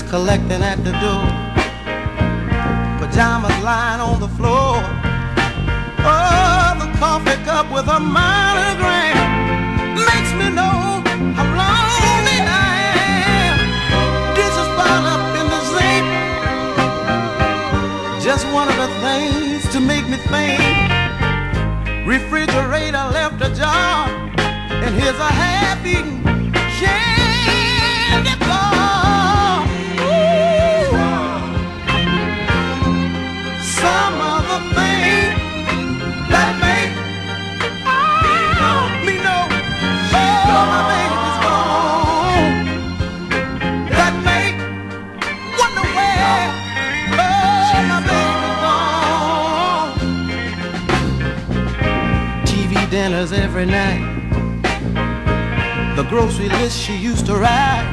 collecting at the door. Pajamas lying on the floor. Oh, the coffee cup with a monogram makes me know how lonely I am. Dishes piled up in the sink. Just one of the things to make me think. Refrigerator left ajar, and here's a half-eaten dinners every night. The grocery list she used to write.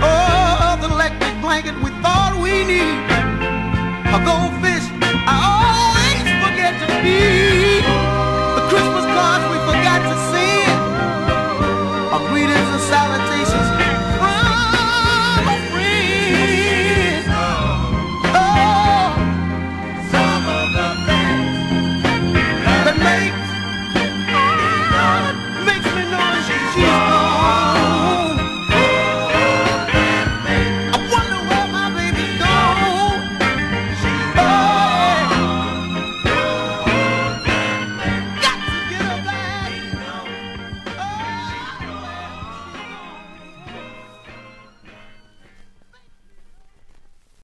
Oh, the electric blanket we thought we need. A goldfish I always forget to feed. The Christmas cards we forgot to send. Our greetings and salutations